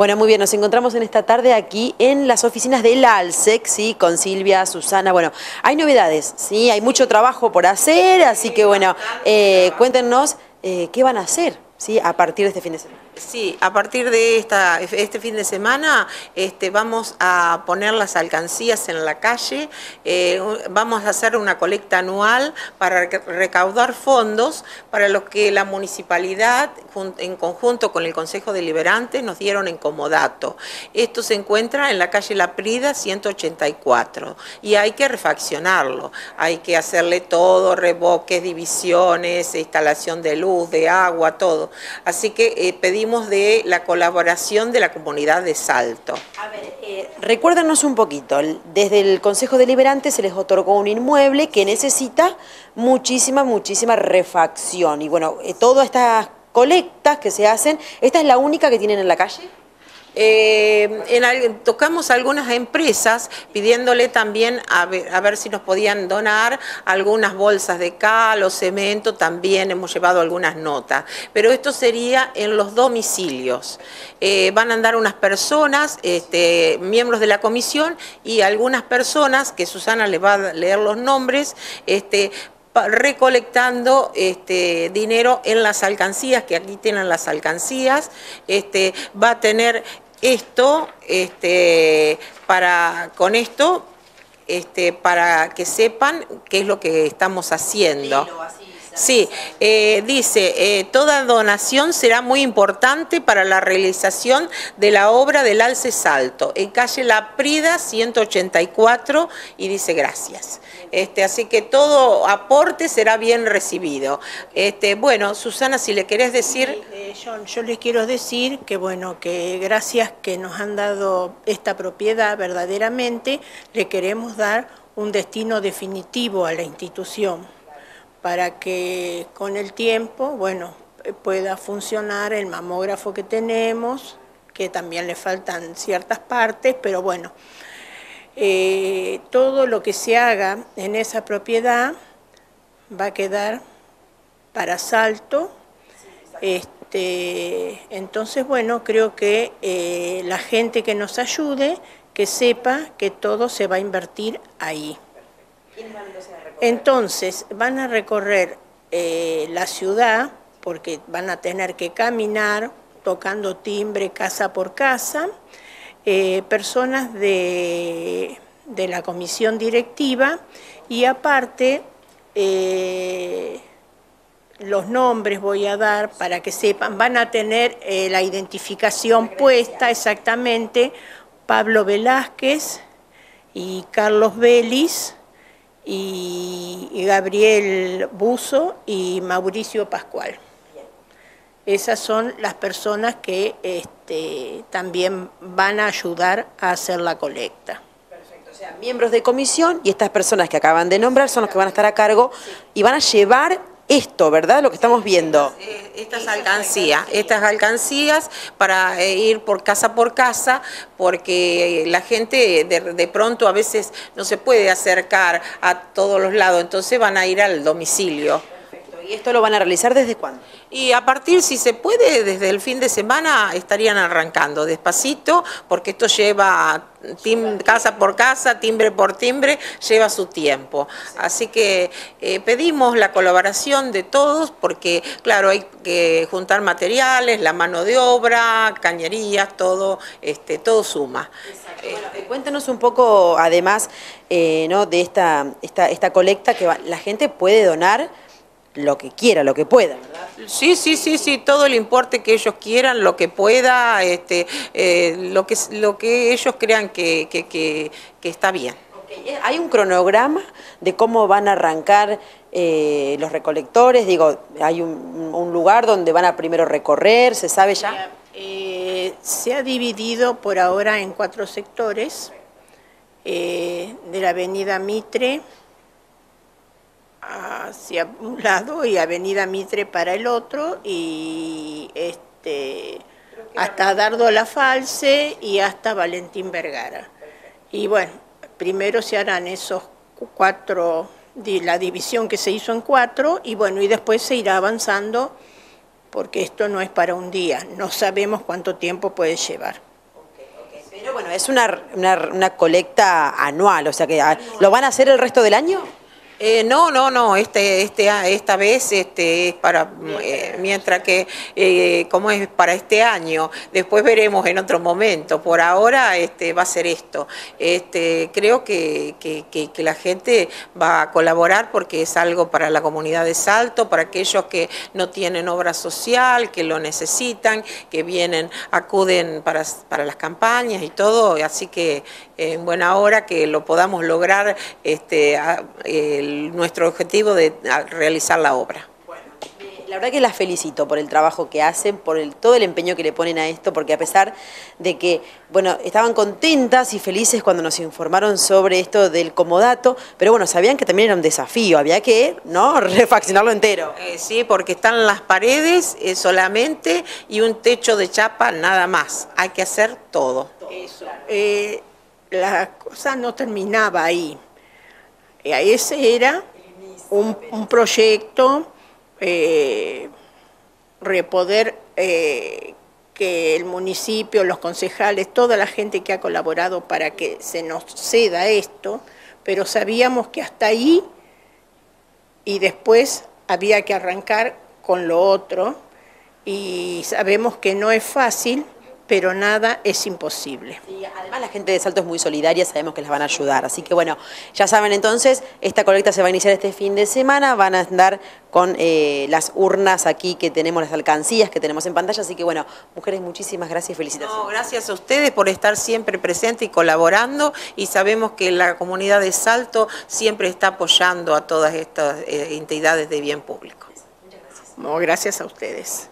Bueno, muy bien, nos encontramos en esta tarde aquí en las oficinas del ALSEC, ¿sí? Con Silvia, Susana. Bueno, hay novedades, ¿sí? Hay mucho trabajo por hacer, así que bueno, eh, cuéntenos eh, qué van a hacer, ¿sí? A partir de este fin de semana. Sí, a partir de esta, este fin de semana este, vamos a poner las alcancías en la calle, eh, vamos a hacer una colecta anual para recaudar fondos para los que la municipalidad en conjunto con el Consejo Deliberante nos dieron en comodato. Esto se encuentra en la calle La Prida 184 y hay que refaccionarlo, hay que hacerle todo, revoques, divisiones, instalación de luz, de agua, todo. Así que eh, pedimos de la colaboración de la comunidad de Salto. A ver, eh, recuérdanos un poquito, desde el Consejo Deliberante se les otorgó un inmueble que necesita muchísima, muchísima refacción. Y bueno, eh, todas estas colectas que se hacen, ¿esta es la única que tienen en la calle? Eh, tocamos algunas empresas pidiéndole también a ver, si nos podían donar algunas bolsas de cal o cemento, también hemos llevado algunas notas, pero esto sería en los domicilios. Eh, van a andar unas personas, este, miembros de la comisión y algunas personas, que Susana les va a leer los nombres, este, recolectando este, dinero en las alcancías, que aquí tienen las alcancías, este, va a tener esto, este, para, con esto, este, para que sepan qué es lo que estamos haciendo. Sí, eh, dice, eh, toda donación será muy importante para la realización de la obra del Alce Salto, en calle La Prida 184, y dice gracias. Este, así que todo aporte será bien recibido. Este, bueno, Susana, si le querés decir... Eh, yo les quiero decir que, bueno, que gracias que nos han dado esta propiedad verdaderamente, le queremos dar un destino definitivo a la institución para que con el tiempo, bueno, pueda funcionar el mamógrafo que tenemos, que también le faltan ciertas partes, pero bueno, eh, todo lo que se haga en esa propiedad va a quedar para salto. Este, entonces, bueno, creo que eh, la gente que nos ayude, que sepa que todo se va a invertir ahí. Entonces, van a recorrer eh, la ciudad, porque van a tener que caminar tocando timbre casa por casa, eh, personas de, la comisión directiva y aparte eh, los nombres voy a dar para que sepan, van a tener la identificación puesta exactamente Pablo Velázquez y Carlos Vélez, y, Gabriel Buzo y Mauricio Pascual. Esas son las personas que este, también van a ayudar a hacer la colecta. Perfecto, o sea, miembros de comisión y estas personas que acaban de nombrar son los que van a estar a cargo y van a llevar esto, ¿verdad? Lo que estamos viendo. Estas alcancías, estas alcancías para eh, ir por casa por casa, porque la gente de, pronto a veces no se puede acercar a todos los lados, entonces van a ir al domicilio. ¿Y esto lo van a realizar desde cuándo? Y a partir, si se puede, desde el fin de semana estarían arrancando despacito, porque esto lleva casa por casa, timbre por timbre, lleva su tiempo. Así que eh, pedimos la colaboración de todos, porque claro, hay que juntar materiales, la mano de obra, cañerías, todo, este, todo suma. Eh, cuéntanos un poco, además, eh, ¿no? de esta, esta, esta colecta que la gente puede donar lo que quiera, lo que pueda, ¿verdad? Sí, sí, sí, sí, todo el importe que ellos quieran, lo que pueda, este, eh, lo, que, lo que ellos crean que, que, está bien. ¿Hay un cronograma de cómo van a arrancar eh, los recolectores? Digo, ¿hay un, lugar donde van a primero recorrer? ¿Se sabe ya? Eh, se ha dividido por ahora en cuatro sectores, de la avenida Mitre, hacia un lado y Avenida Mitre para el otro y este hasta Dardo La False y hasta Valentín Vergara. Y bueno, primero se harán esos cuatro, la división que se hizo en cuatro y bueno, y después se irá avanzando porque esto no es para un día, no sabemos cuánto tiempo puede llevar. Bueno, es una, una, una colecta anual, o sea que ah, ¿lo van a hacer el resto del año? Eh, no, no, no, este, este, esta vez este, es para, eh, mientras que, eh, como es para este año, después veremos en otro momento, por ahora este, va a ser esto. Este, creo que, que, que, la gente va a colaborar porque es algo para la comunidad de Salto, para aquellos que no tienen obra social, que lo necesitan, que vienen, acuden para, para las campañas y todo, así que en buena hora que lo podamos lograr este, nuestro objetivo de realizar la obra. La verdad que las felicito por el trabajo que hacen, por el, todo el empeño que le ponen a esto, porque a pesar de que, bueno, estaban contentas y felices cuando nos informaron sobre esto del comodato, pero bueno, sabían que también era un desafío, había que, ¿no?, refaccionarlo entero. Eh, sí, porque están las paredes eh, solamente y un techo de chapa nada más, hay que hacer todo. Eso. Eh, la cosa no terminaba ahí. Eh, ese era un, proyecto, eh, repoder eh, que el municipio, los concejales, toda la gente que ha colaborado para que se nos ceda esto, pero sabíamos que hasta ahí y después había que arrancar con lo otro y sabemos que no es fácil pero nada es imposible. Y además la gente de Salto es muy solidaria, sabemos que les van a ayudar. Así que bueno, ya saben entonces, esta colecta se va a iniciar este fin de semana, van a andar con eh, las urnas aquí que tenemos, las alcancías que tenemos en pantalla. Así que bueno, mujeres, muchísimas gracias y felicitaciones. gracias a ustedes por estar siempre presentes y colaborando y sabemos que la comunidad de Salto siempre está apoyando a todas estas eh, entidades de bien público. Muchas gracias. gracias a ustedes.